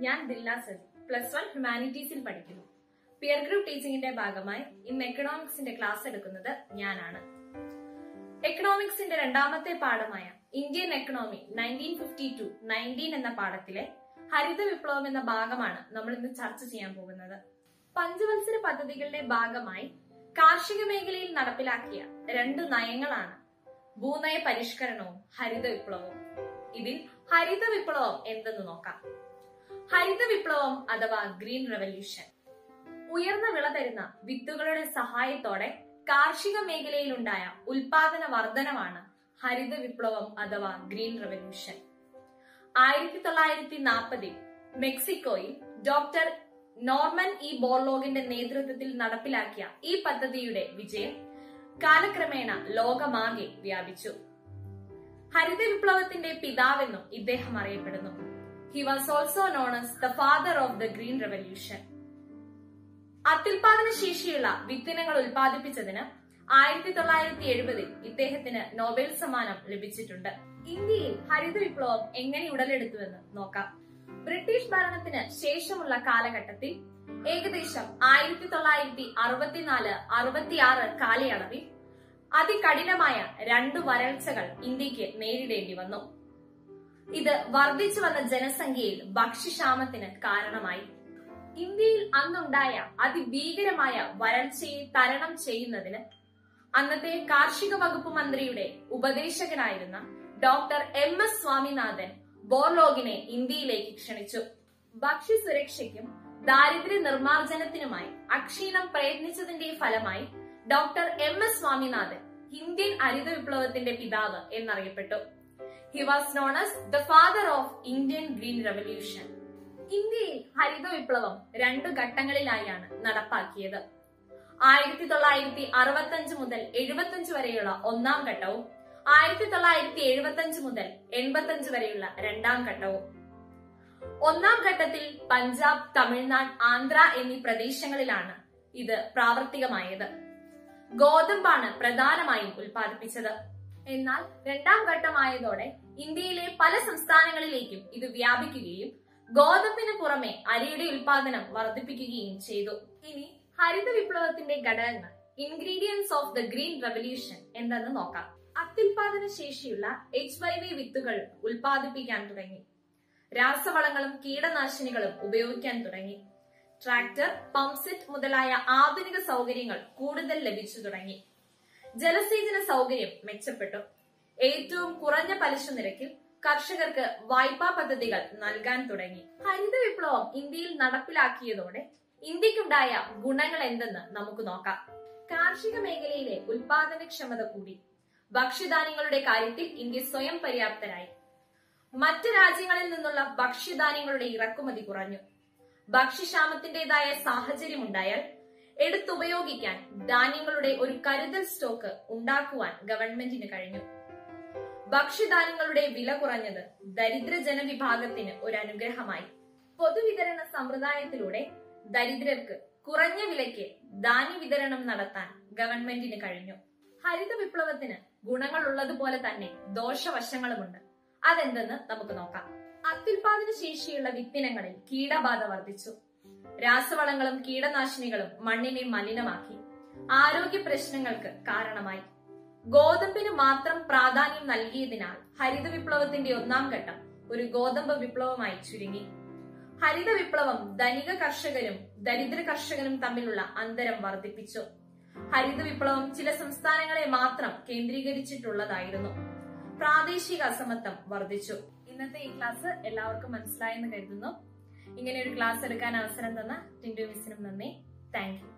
ഞാൻ Dilna plus one ഹ്യൂമാനിറ്റീസിൽ പഠിക്കുന്നു. Peer group ടീച്ചിങ്ങിന്റെ ഭാഗമായി ഇന്ന് എക്കണോമിക്സിന്റെ ക്ലാസ് എടുക്കുന്നത് ഞാനാണ്. എക്കണോമിക്സിന്റെ രണ്ടാമത്തെ പാഠമായ Indian economy nineteen fifty two nineteen എന്ന പാഠത്തിലെ ഹരിത വിപ്ലവം എന്ന ഭാഗമാണ് നമ്മൾ ഇന്ന് ചർച്ച ചെയ്യാൻ പോകുന്നത്. പഞ്ചവത്സര പദ്ധതികളുടെ ഭാഗമായി കാർഷിക മേഖലയിൽ നടപ്പിലാക്കിയ രണ്ട് നയങ്ങളാണ് ഭൂനയ പരിഷ്കരണവും ഹരിത വിപ്ലവവും. ഇതിൽ ഹരിത വിപ്ലവം എന്തെന്ന് നോക്കാം. ഹരിത വിപ്ലവം അഥവാ ഗ്രീൻ റെവല്യൂഷൻ. ഉയർന്ന വിള തരുന്ന വിത്തുകളുടെ സഹായത്തോടെ കാർഷിക മേഖലയിലുണ്ടായ ഉൽപാദന വർധനമാണ് ഹരിത വിപ്ലവം അഥവാ ഗ്രീൻ റെവല്യൂഷൻ. ആയിരത്തി തൊള്ളായിരത്തി നാൽപ്പതിൽ മെക്സിക്കോയിൽ ഡോക്ടർ നോർമൻ ഇ ബോർലോഗിന്റെ നേതൃത്വത്തിൽ നടപ്പിലാക്കിയ ഈ പദ്ധതിയുടെ വിജയം കാലക്രമേണ ലോകമാകെ വ്യാപിച്ചു. ഹരിത വിപ്ലവത്തിന്റെ പിതാവെന്നും ഇദ്ദേഹം അറിയപ്പെടുന്നു. He was also known as the father of the green revolution അത്യുൽപാദന ശേഷിയുള്ള വിത്തിനങ്ങൾ ഉൽപ്പാദിപ്പിച്ചതിന് ആയിരത്തി തൊള്ളായിരത്തി എഴുപതിൽ ഇദ്ദേഹത്തിന് നോബൽ സമ്മാനം ലഭിച്ചിട്ടുണ്ട്. ഇന്ത്യയിൽ ഹരിത വിപ്ലവം എങ്ങനെ ഉടലെടുത്തുവെന്ന് നോക്കാം. ബ്രിട്ടീഷ് ഭരണത്തിന് ശേഷമുള്ള കാലഘട്ടത്തിൽ ഏകദേശം ആയിരത്തി തൊള്ളായിരത്തി അറുപത്തിനാല് അറുപത്തിയാറ് കാലയളവിൽ അതികഠിനമായ രണ്ട് വരൾച്ചകൾ ഇന്ത്യയ്ക്ക് നേരിടേണ്ടി വന്നു. ഇത് വർദ്ധിച്ചു വന്ന ജനസംഖ്യയിൽ ഭക്ഷ്യക്ഷാമത്തിന് കാരണമായി. ഇന്ത്യയിൽ അന്നുണ്ടായ അതിഭീകരമായ വരൾച്ചയെ തരണം ചെയ്യുന്നതിന് അന്നത്തെ കാർഷിക വകുപ്പ് മന്ത്രിയുടെ ഉപദേശകനായിരുന്ന ഡോക്ടർ എം എസ് സ്വാമിനാഥൻ ബോർലോഗിനെ ഇന്ത്യയിലേക്ക് ക്ഷണിച്ചു. ഭക്ഷ്യസുരക്ഷയ്ക്കും ദാരിദ്ര്യ നിർമ്മാർജനത്തിനുമായി അക്ഷീണം പ്രയത്നിച്ചതിന്റെ ഫലമായി doctor M S Swaminathan Indian ഹരിത വിപ്ലവത്തിന്റെ പിതാവ് എന്നറിയപ്പെട്ടു. He was known as the father of Indian green revolution ഇന്ത്യയിൽ ഹരിത വിപ്ലവം രണ്ടു ഘട്ടങ്ങളിലായാണ് നടപ്പാക്കിയത്. ആയിരത്തി തൊള്ളായിരത്തി അറുപത്തി അഞ്ച് മുതൽ എഴുപത്തി അഞ്ച് വരെയുള്ള ഒന്നാം ഘട്ടവും ആയിരത്തി തൊള്ളായിരത്തി എഴുപത്തി അഞ്ച് മുതൽ എൺപത്തി അഞ്ച് വരെയുള്ള രണ്ടാം ഘട്ടവും. ഒന്നാം ഘട്ടത്തിൽ പഞ്ചാബ് തമിഴ്നാട് ആന്ധ്ര എന്നീ പ്രദേശങ്ങളിലാണ് ഇത് പ്രാവർത്തികമായത്. ഗോതമ്പാണ് പ്രധാനമായും ഉൽപ്പാദിപ്പിച്ചത്. എന്നാൽ രണ്ടാം ഘട്ടമായതോടെ ഇന്ത്യയിലെ പല സംസ്ഥാനങ്ങളിലേക്കും ഇത് വ്യാപിക്കുകയും ഗോതമ്പിന് പുറമെ അരിയുടെ ഉൽപാദനം വർദ്ധിപ്പിക്കുകയും ചെയ്തു. ഇനി ഹരിത വിപ്ലവത്തിന്റെ ഘടകങ്ങൾ ingredients of the green revolution എന്തെന്ന് നോക്കാം. അത്യുൽപാദന ശേഷിയുള്ള എച്ച് വൈ വി വിത്തുകൾ ഉൽപ്പാദിപ്പിക്കാൻ തുടങ്ങി. രാസവളങ്ങളും കീടനാശിനികളും ഉപയോഗിക്കാൻ തുടങ്ങി. ട്രാക്ടർ പമ്പ്സെറ്റ് മുതലായ ആധുനിക സൗകര്യങ്ങൾ കൂടുതൽ ലഭിച്ചു തുടങ്ങി. ജലസേചന സൗകര്യം മെച്ചപ്പെട്ടു. ഏറ്റവും കുറഞ്ഞ പലിശ നിരക്കിൽ കർഷകർക്ക് വായ്പാ പദ്ധതികൾ നൽകാൻ തുടങ്ങി. ഹരിത വിപ്ലവം ഇന്ത്യയിൽ നടപ്പിലാക്കിയതോടെ ഇന്ത്യക്കുണ്ടായ ഗുണങ്ങൾ എന്തെന്ന് നമുക്ക് നോക്കാം. കാർഷിക മേഖലയിലെ ഉൽപാദനക്ഷമത കൂടി. ഭക്ഷ്യധാന്യങ്ങളുടെ കാര്യത്തിൽ ഇന്ത്യ സ്വയം പര്യാപ്തരായി മറ്റു രാജ്യങ്ങളിൽ നിന്നുള്ള ഭക്ഷ്യധാന്യങ്ങളുടെ ഇറക്കുമതി കുറഞ്ഞു. ഭക്ഷ്യക്ഷാമത്തിന്റേതായ സാഹചര്യം ഉണ്ടായാൽ എടുത്തുപയോഗിക്കാൻ ധാന്യങ്ങളുടെ ഒരു കരുതൽ സ്റ്റോക്ക് ഉണ്ടാക്കുവാൻ ഗവൺമെന്റിന് കഴിഞ്ഞു. ഭക്ഷ്യധാന്യങ്ങളുടെ വില കുറഞ്ഞത് ദരിദ്ര ജനവിഭാഗത്തിന് ഒരു അനുഗ്രഹമായി പൊതുവിതരണ സമ്പ്രദായത്തിലൂടെ ദരിദ്രർക്ക് കുറഞ്ഞ വിലയ്ക്ക് ധാന്യ വിതരണം നടത്താൻ ഗവൺമെന്റിന് കഴിഞ്ഞു. ഹരിത വിപ്ലവത്തിന് ഗുണങ്ങൾ ഉള്ളതുപോലെ തന്നെ ദോഷവശങ്ങളുമുണ്ട്. അതെന്തെന്ന് നമുക്ക് നോക്കാം. അത്യുൽപാദന ശേഷിയുള്ള വിത്തിനങ്ങളിൽ കീടബാധ വർദ്ധിച്ചു. രാസവളങ്ങളും കീടനാശിനികളും മണ്ണിനെ മലിനമാക്കി. ആരോഗ്യ പ്രശ്നങ്ങൾക്ക് കാരണമായി. ഗോതമ്പിന് മാത്രം പ്രാധാന്യം നൽകിയതിനാൽ ഹരിത വിപ്ലവത്തിന്റെ ഒന്നാം ഘട്ടം ഒരു ഗോതമ്പ് വിപ്ലവമായി ചുരുങ്ങി. ഹരിത വിപ്ലവം ധനിക കർഷകരും ദരിദ്ര കർഷകരും തമ്മിലുള്ള അന്തരം വർദ്ധിപ്പിച്ചു. ഹരിത വിപ്ലവം ചില സംസ്ഥാനങ്ങളെ മാത്രം കേന്ദ്രീകരിച്ചിട്ടുള്ളതായിരുന്നു. പ്രാദേശിക അസമത്വം വർദ്ധിച്ചു. ഇന്നത്തെ ഈ ക്ലാസ് എല്ലാവർക്കും മനസ്സിലായെന്ന് കരുതുന്നു. ഇങ്ങനെ ഒരു ക്ലാസ് എടുക്കാൻ അവസരം തന്ന ടിൻഡു മിസ്സിനും നന്ദി. താങ്ക്